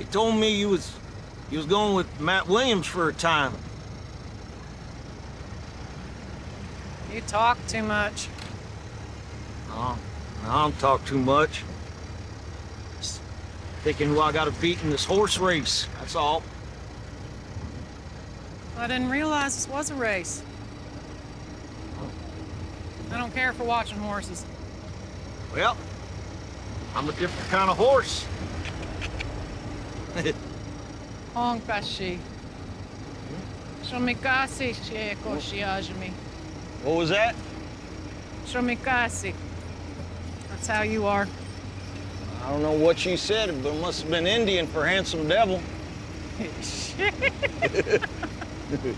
He told me you was you was going with Matt Williams for a time. You talk too much. Oh, I don't talk too much. Just thinking who I gotta beat in this horse race, that's all. I didn't realize this was a race. I don't care for watching horses. Well, I'm a different kind of horse. Onkasi. Shomikasi Shekoshiajmi. Oh. What was that? Shomikasi. That's how you are. I don't know what she said, but it must have been Indian for handsome devil. Shit.